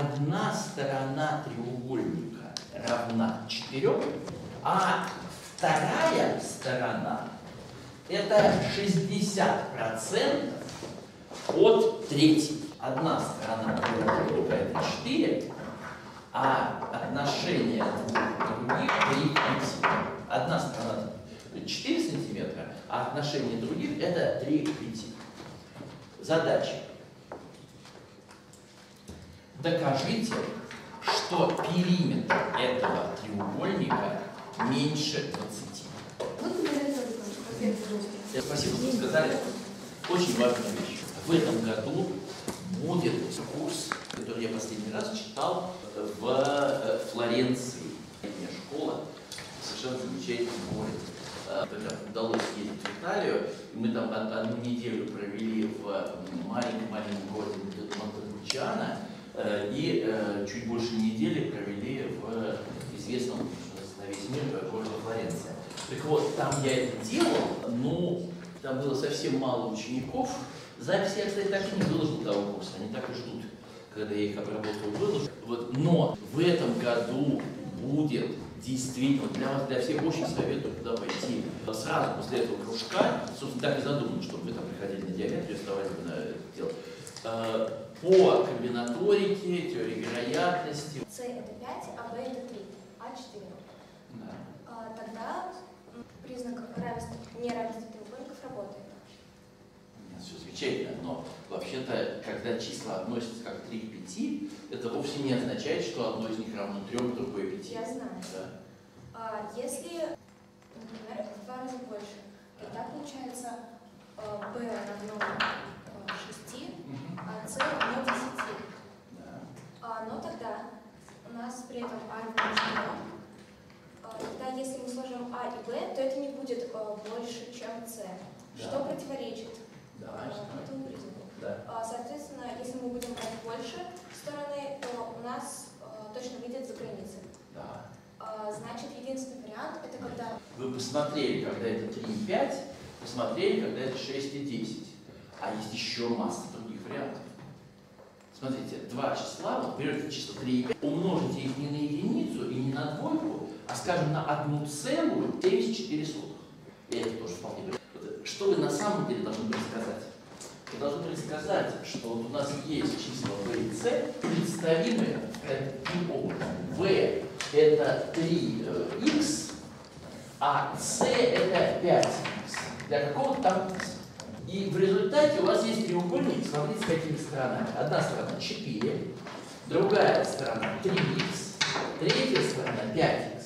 одна сторона треугольника равна 4, а вторая сторона это 60% от третьей. Одна сторона треугольника это 4, а отношение двух других 3 к 5. Одна сторона 4 сантиметра, а отношение других это 3 к 5. Задача. Докажите, что периметр этого треугольника меньше 20. Вот например, Э, Спасибо, что сказали. Очень важная вещь. В этом году будет курс, который я последний раз читал в э, Флоренции. Школа, совершенно замечательный город. Э, Когда удалось ездить в Италию, и мы там од- одну неделю провели в маленьком-маленьком городе Монтепульчано, и э, чуть больше недели провели в известном на весь мир городе Флоренция. Так вот, там я это делал, ну, там было совсем мало учеников. Записи я, кстати, так и не выложил того курса, они так и ждут, когда я их обработал, выложу. Вот, но в этом году будет действительно, для вас, для всех очень советую туда пойти. Сразу после этого кружка, собственно, так и задумано, чтобы вы там приходили на диаметрию, оставались бы на это дело. По комбинаторике, теории вероятности. С это 5, а Б это 3, А 4. Да. А, Тогда признак равенства, неравенства треугольников работает. Нет, все замечательно, но вообще-то, когда числа относятся как 3 к 5, это вовсе не означает, что одно из них равно 3, другое 5. Я знаю. Да. А Если, например, в два раза больше, тогда получается э, Б равно э, 6, Мгм. А С равно 10. Да. А, но тогда у нас при этом А равно 4. А, Тогда если мы сложим А и Б, то это не будет э, больше, чем С. Да. Что противоречит Да, знаю. этому признаку. Да. А, Соответственно, если мы будем брать больше стороны, то у нас э, точно выйдет за границей. Да. А, Значит, единственный вариант это когда Вы посмотрели, когда это 3 и 5, посмотрели, когда это 6 и 10. А есть еще масса других вариантов. Смотрите, два числа, вот берете число 3 и 5, умножите их не на единицу и не на двойку, а, скажем, на одну целую 74 сотых. И это тоже вполне. Вот, Что вы на самом деле должны были сказать? Вы должны были сказать, что вот у нас есть числа v и c, представимые таким образом. v это 3x, а c это 5x. Для какого-то там. И в результате у вас есть треугольник, смотрите, с какими сторонами. Одна сторона 4, другая сторона 3х, третья сторона 5х.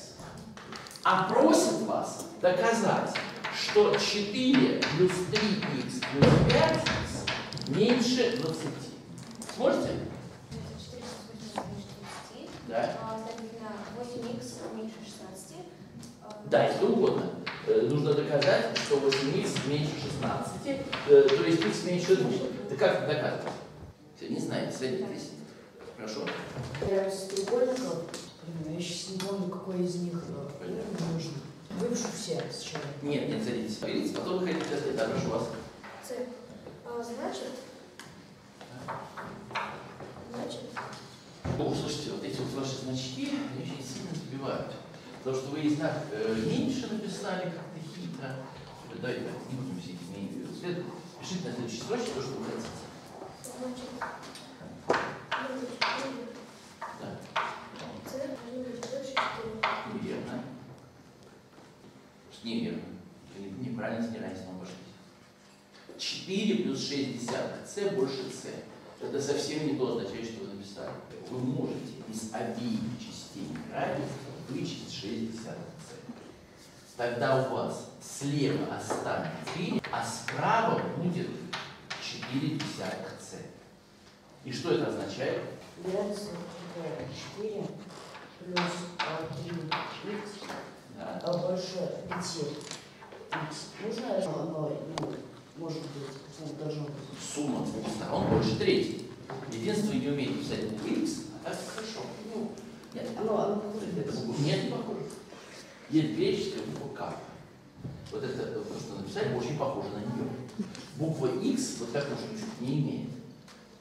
А просит вас доказать, что 4 плюс 3х плюс 5х меньше 20. Сможете? 4 меньше 20, Да. следовательно, 8х меньше 16. а, Да, если угодно. Э, Нужно доказать, что 8х меньше 16, э, то есть х меньше 2. Да как это доказывать? Все, не знаете, садитесь. Хорошо? Равенство треугольников, блин, я сейчас не помню, какой из них э, Понятно. нужен. Выпишу все сначала. Нет, нет, садитесь. Садитесь, потом выходите ответ. Да, прошу вас. С. А, Значит, значит, О, слушайте, вот эти вот ваши значки, они очень сильно сбивают. Потому что вы и знак э, меньше написали как-то хитро. Давайте так, не будем все эти изменения следовать. Пишите на следующей строчке то, что вы хотите. Да. С должно быть больше 4. Неверно. Неверно. Неправильно с неравенством обошлись. 4 плюс 6 десятых c больше c. Это совсем не то означает, что вы написали. Вы можете из обеих частей равенства вычесть 6 десятых. Тогда у вас слева останется 4, а справа будет 4 десятых c. И что это означает? Равенство такое 4 плюс 3х Да. а больше 5 х. Можно оно, ну, может быть, должно быть. сумма двух сторон больше третьей. Единственное, не умеете писать X, а так хорошо. Ну, нет, Оно, оно похоже это X. нет, не похоже. Есть греческая буква К. Вот это, то, что написали, очень похоже на нее. Буква X вот такую же чуть не имеет.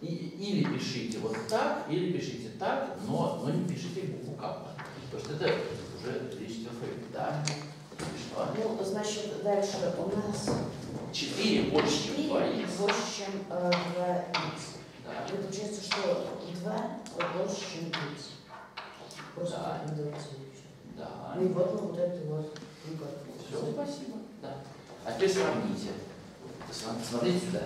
И, или пишите вот так, или пишите так, но, но не пишите букву капа. Потому что это уже идет о Да. Что? Ну, значит, дальше у нас 4 больше, чем 4 2х. больше, чем э, 2х. Да. И получается, что 2 больше, чем 3. Просто Да. так делается. Да. Ну и вот мы вот это вот. ну как, Все, спасибо. Да. А теперь сравните. См- Смотрите сюда.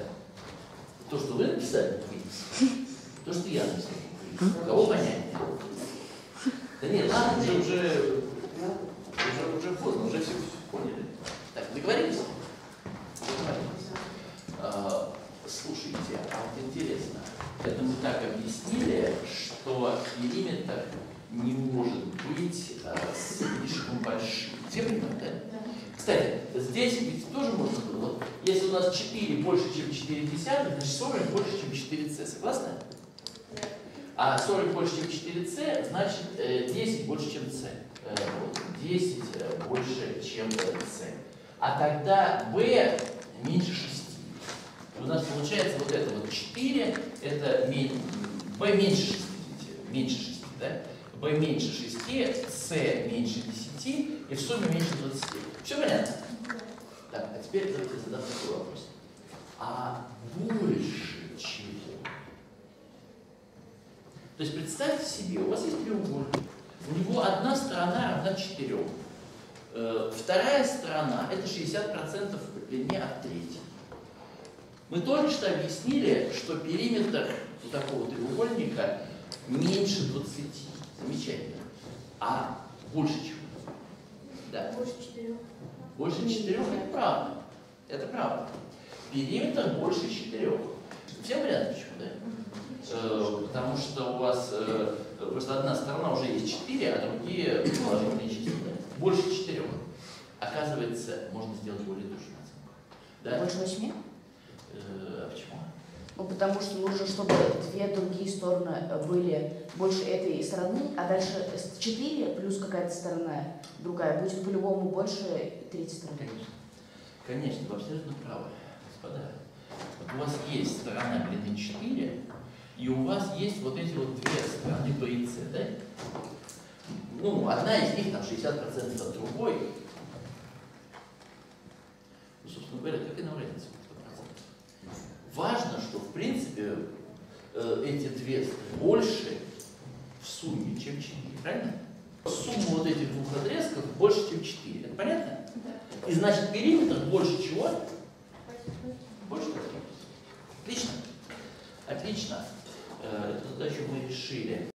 То, что вы написали, quiz, то, что я написал, quiz. Кого понятнее? Да нет, ладно, уже, уже, уже, уже поздно, уже все, поняли. Так, договорились? Договорились. А, слушайте, а вот интересно, это мы так объяснили, что периметр не может быть а, слишком большим. Все понимают, да? Кстати, здесь ведь тоже можно было. Если у нас 4 больше, чем 4 десятых, значит 40 больше, чем 4c. Согласны? А 40 больше, чем 4c, значит э, 10 больше, чем c. Э, вот, 10 э, больше, чем э, c. А тогда b меньше 6. У нас получается вот это вот 4, это b меньше 6, видите, меньше 6, да? B меньше 6, c меньше 10 и в сумме меньше 20. Все понятно? Так, а теперь давайте задам такой вопрос. А больше чего? То есть представьте себе, у вас есть треугольник, у него одна сторона равна 4. Э, Вторая сторона это 60% по длине от третьей. Мы только что объяснили, что периметр у такого треугольника меньше 20. Замечательно. А больше чего? Да. Больше четырех. Больше четырех это правда. Это правда. Периметр больше четырех. Всем понятно почему, да? Э, потому что у вас э, просто одна сторона уже есть четыре, а другие положительные числа. да? Больше четырех. Оказывается, можно сделать более точную оценку. Да? Больше 8? Э, а почему? Ну, потому что нужно, чтобы две другие стороны э, были больше этой стороны, а дальше 4 плюс какая-то сторона другая будет по-любому больше третьей стороны. Конечно. Конечно, вы абсолютно правы, господа. Вот у вас есть сторона длины 4, и у вас есть вот эти вот две стороны B и C, да? Ну, одна из них там 60% от другой. Ну, собственно говоря, как и нам разница, сколько процентов. Важно, что в принципе две больше в сумме, чем 4, правильно? Сумма вот этих двух отрезков больше, чем 4. Это понятно? И значит периметр больше чего? Больше. Отлично. Отлично. Э, Эту задачу мы решили.